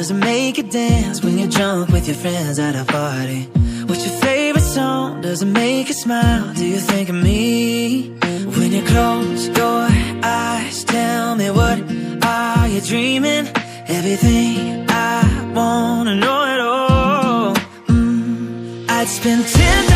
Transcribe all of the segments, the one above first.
does it make you dance when you're drunk with your friends at a party? What's your favorite song? Does it make you smile? Do you think of me? When you close your eyes, tell me what are you dreaming? Everything I wanna know at all. Mm, I'd spend 10,000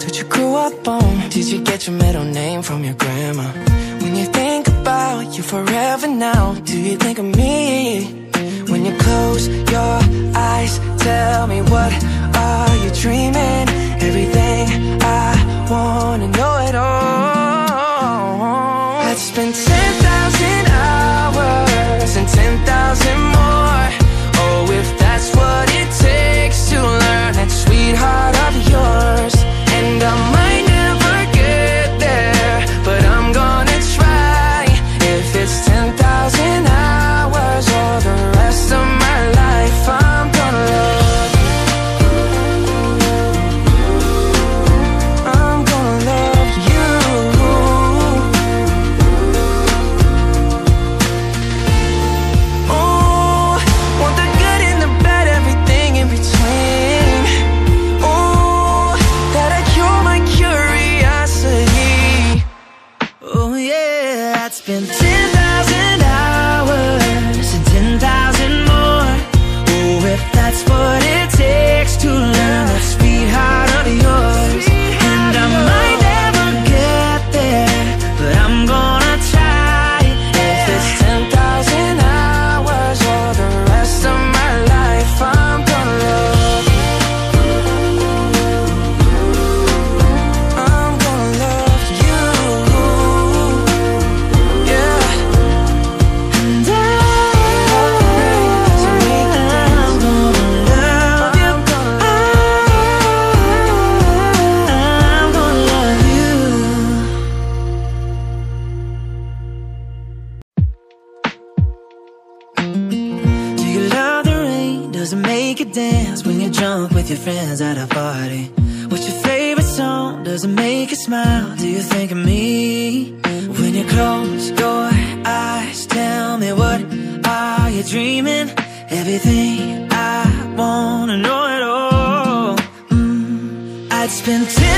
that you grew up on? Did you get your middle name from your grandma? When you think about you forever now, do you think of me? When you close your eyes, tell me what are you dreaming? Everything I wanna know it all. I'd spend Does it make you dance when you're drunk with your friends at a party? What's your favorite song? Does it make you smile? Do you think of me? When you close your eyes, tell me what are you dreaming? Everything I wanna know it all. Mm, I'd spend 10,000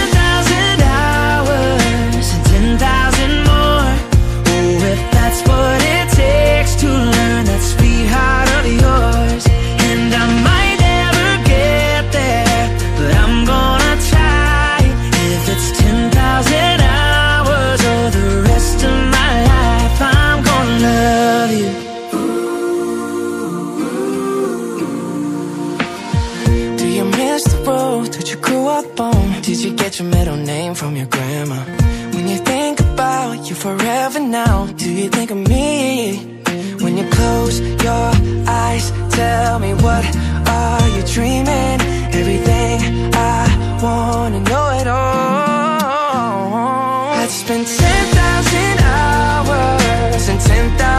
Did you grow up on? Did you get your middle name from your grandma? When you think about you forever now, do you think of me? When you close your eyes, tell me what are you dreaming? Everything I wanna know it all. I'd spend 10,000 hours and 10,000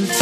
been